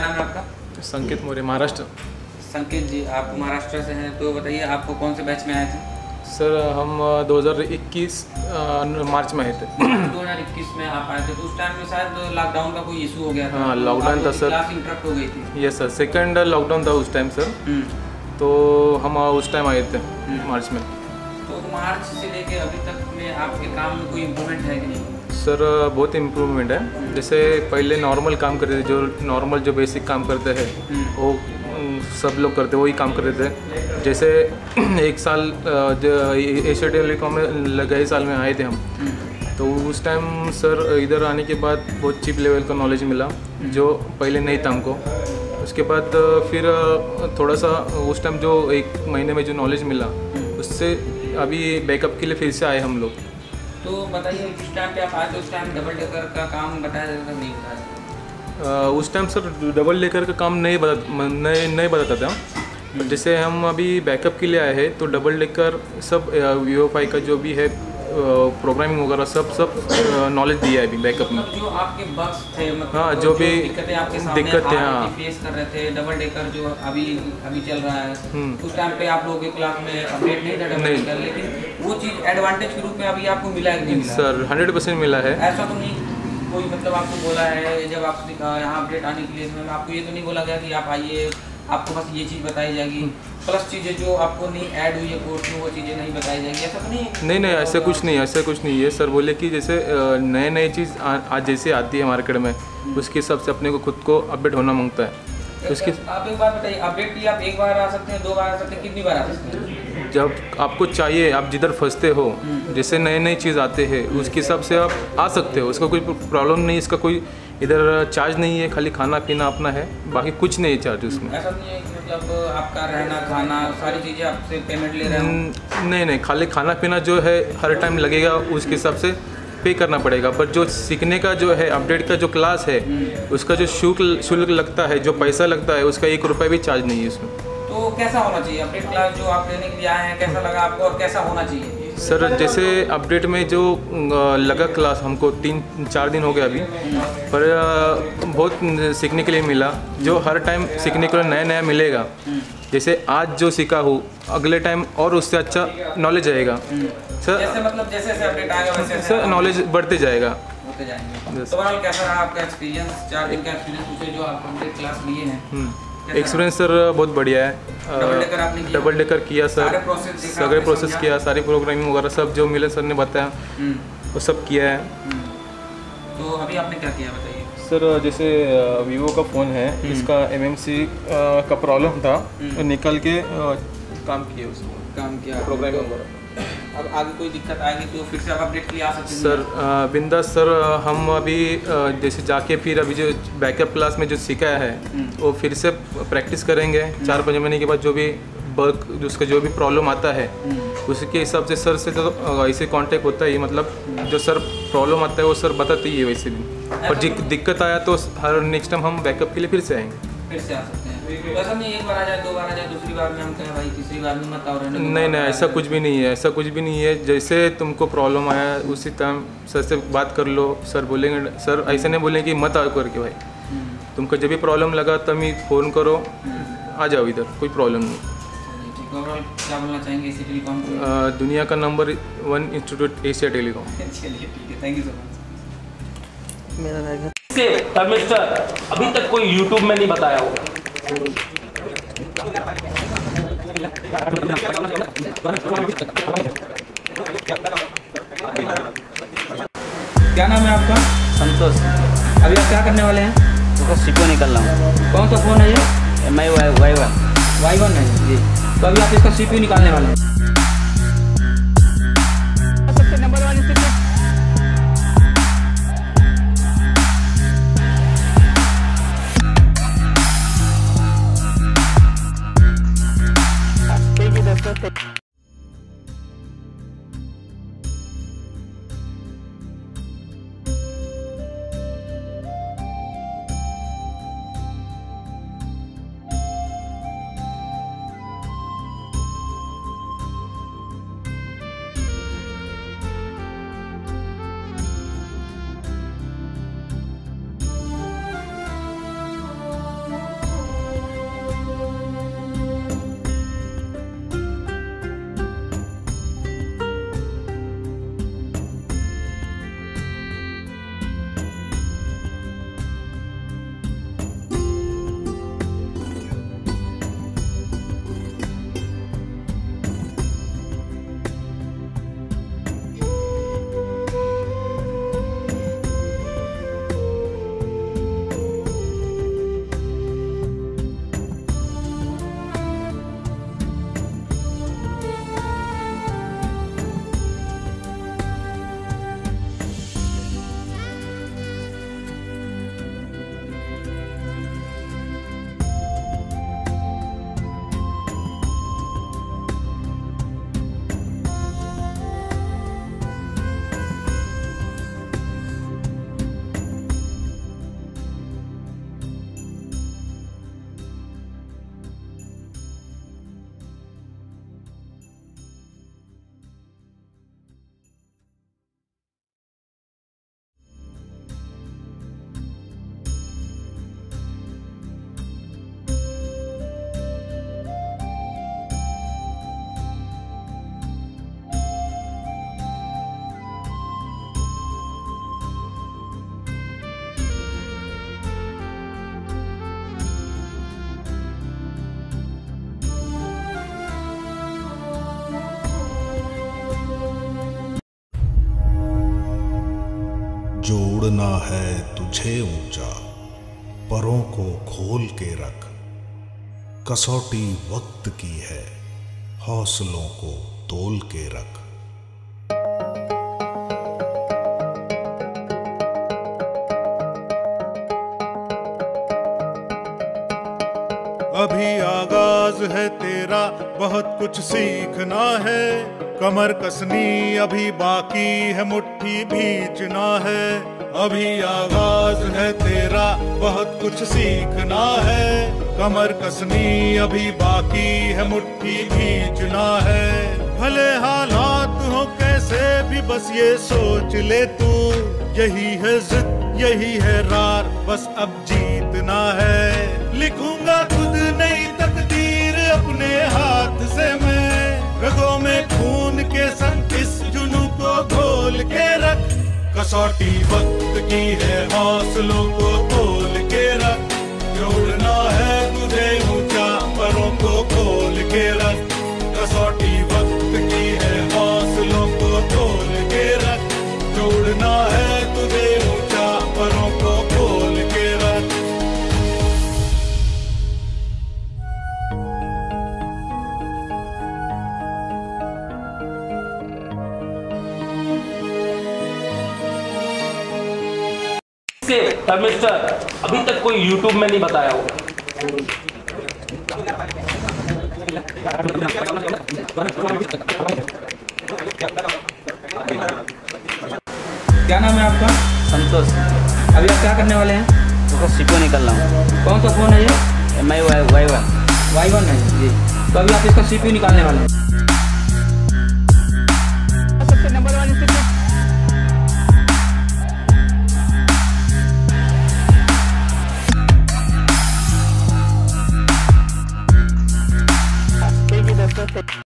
क्या नाम है आपका? संकेत मौर्य महाराष्ट्र। संकेत जी आप महाराष्ट्र से हैं तो बताइए आपको कौन से बैच में आए थे? सर हम अ, 2021 अ, मार्च में आए थे। 2021 में आप आए थे तो उस टाइम में शायद लॉकडाउन का कोई इशू हो गया था। हाँ, लॉकडाउन था, सर। क्लास इंटरप्ट हो गई थी। यस सर सेकंड लॉकडाउन था उस टाइम सर हम्म, तो हम उस टाइम आए थे मार्च में। तो मार्च से लेके अभी तक में आपके काम में कोई इम्प्रूवमेंट है कि नहीं? सर, बहुत इम्प्रूवमेंट है। जैसे पहले नॉर्मल काम करते थे, जो नॉर्मल जो बेसिक काम करते हैं, वो सब लोग करते, वही काम करते थे। जैसे एक साल एशिया टेलीकॉम में, लगे साल में आए थे हम। तो उस टाइम सर, इधर आने के बाद बहुत चीप लेवल का नॉलेज मिला, जो पहले नहीं था हमको। उसके बाद, फिर थोड़ा सा उस टाइम जो एक महीने में जो नॉलेज मिला, उससे अभी बैकअप के लिए फिर से आए हम लोग। तो बताइए जिस टाइम पे आप आए उस टाइम डबल डेकर का काम बताया जाता था नहीं बताया उस टाइम सर डबल लेकर का काम नहीं बता नहीं नहीं बताता था जैसे हम अभी बैकअप के लिए आए हैं तो डबल लेकर सब वी का जो भी है प्रोग्रामिंग वगैरह सब सब नॉलेज दिया है अभी बैकअप में मतलब जो आपके बग्स थे मतलब हाँ, जो जो भी दिक्कतें आपके सामने दिक्कतें, आ हाँ। फेस कर रहे थे डबल डेकर जो अभी अभी चल रहा है हम्म। उस टाइम पे आप लोगों के क्लास में अपडेट नहीं था डबल। डेकर लेकिन वो चीज़ एडवांटेज के रूप में अभी आपको मिला है नहीं सर हंड्रेड परसेंट मिला है ऐसा तो नहीं कोई मतलब आपको बोला है जब आप यहाँ अपडेट आने के लिए आपको ये तो नहीं बोला गया कि आप आइए आपको बस ये चीज़ बताई जाएगी प्लस चीज़ें जो आपको नहीं ऐड हुई है कोर्स में वो चीज़ें नहीं बताई जाएगी ऐसा तो नहीं नहीं नहीं ऐसा कुछ नहीं ऐसा कुछ नहीं है सर बोले कि जैसे नए नए चीज़ आज जैसे आती है मार्केट में उसके हिसाब से अपने को खुद को अपडेट होना माँगता है। उसके आप एक बार बताइए अपडेट लिए आप एक बार आ सकते हैं दो बार आ सकते हैं कितनी बार आ सकते हैं? जब आपको चाहिए आप जिधर फंसते हो जैसे नए नए चीज़ आते हैं उसके हिसाब से आप आ सकते हो उसका कोई प्रॉब्लम नहीं इसका कोई इधर चार्ज नहीं है खाली खाना पीना अपना है बाकी कुछ नहीं है चार्ज उसमें। ऐसा नहीं है कि मतलब आपका रहना खाना सारी चीज़ें आपसे पेमेंट ले रहे हो? न- नहीं नहीं खाली खाना पीना जो है हर टाइम लगेगा उसके हिसाब से पे करना पड़ेगा। पर जो सीखने का जो है अपडेट का जो क्लास है उसका जो शुल्क शुल्क लगता है जो पैसा लगता है उसका एक रुपये भी चार्ज नहीं है उसमें। तो कैसा होना चाहिए? अपडेट क्लास जो आप लेने के लिए आए हैं कैसा लगा आपको और कैसा होना चाहिए? सर जैसे अपडेट में जो लगा क्लास हमको तीन चार दिन हो गया अभी पर बहुत सीखने के लिए मिला जो हर टाइम सीखने के लिए नया नया मिलेगा। जैसे आज जो सीखा हूँ अगले टाइम और उससे अच्छा नॉलेज आएगा। सर जैसे मतलब जैसे जैसे अपडेट आएगा वैसे वैसे सर नॉलेज बढ़ते जाएगा। जाएँगे। तो कैसा रहा आपका एक्सपीरियंस चार दिन का एक्सपीरियंस जो आप क्लास लिए हैं। एक्सपीरियंस सर बहुत बढ़िया है। डबल डेकर किया? डबल डेकर किया सारे सर प्रोसेस किया सारी प्रोग्रामिंग वगैरह सब जो मिले सर ने बताया। हम्म, वो सब किया है। हम्म। तो अभी आपने क्या किया बताइए? सर जैसे वीवो का फ़ोन है इसका एम एम सी का प्रॉब्लम था। तो निकल के काम किया उसको। काम किया। प्रोग्रामिंग वगैरह। अब आगे कोई दिक्कत आएगी तो फिर से आप अपडेट के लिए आ सकते हैं। सर बिंदा सर हम अभी जैसे जाके फिर अभी जो बैकअप क्लास में जो सीखा है वो फिर से प्रैक्टिस करेंगे। चार पाँच महीने के बाद जो भी वर्क उसका जो भी प्रॉब्लम आता है उसके हिसाब से सर से तो ऐसे कांटेक्ट होता ही मतलब जो सर प्रॉब्लम आता है वो सर बताते ही है वैसे भी। पर जिक- दिक्कत आया तो हर नेक्स्ट टाइम हम बैकअप के लिए फिर से आएँगे। फिर से आ सकते एक बार आ जाए दो बार आ जाए दूसरी बार में हम कहें भाई तीसरी बार में मत आओ रहने नहीं नहीं ऐसा कुछ भी नहीं है ऐसा कुछ भी नहीं है। जैसे तुमको प्रॉब्लम आया उसी टाइम सर से बात कर लो सर बोलेंगे सर ऐसे नहीं बोलेंगे कि मत आओ करके भाई। हम्म, तुमको जब भी प्रॉब्लम लगा तब ही फ़ोन करो आ जाओ इधर कोई प्रॉब्लम नहीं। है क्या बोलना चाहेंगे टेलीकॉम दुनिया का number one institute Asia telecom चलिए ठीक है थैंक यू सो मच मेरा अभी तक कोई यूट्यूब में नहीं बताया हो क्या नाम है आपका? संतोष। अभी आप क्या करने वाले हैं? तो सीपो निकल रहा हूँ। कौन सा फ़ोन है ये? M I Y one Y one है। जी। तो अभी आप इसका सीपीयू निकालने वाले हैं। उड़ना है तुझे ऊँचा, परों को खोल के रख। कसौटी वक्त की है, हौसलों को तोल के रख। अभी आगाज़ है तेरा, बहुत कुछ सीखना है। कमर कसनी अभी बाकी है, मुट्ठी भींचना है। अभी आगाज़ है तेरा, बहुत कुछ सीखना है। कमर कसनी अभी बाकी है, मुट्ठी भींचना है। भले हालात हो कैसे भी, बस ये सोच ले तू। यही है जिद, यही है रार, बस अब जीतना है। लिखूँगा खुद नई तकदीर अपने हाथ से मैं। रगों घोल के रख। कसौटी वक्त की है हौसलों को तोल से मिस्टर अभी तक कोई यूट्यूब में नहीं बताया हो क्या नाम है आपका? संतोष। अभी आप क्या करने वाले हैं? उसको सीपो निकल रहा हूँ। कौन सा फ़ोन है ये? M I Y Y one Y one है। जी। तो अभी आप इसका सीपीयू निकालने वाले हैं। nothing.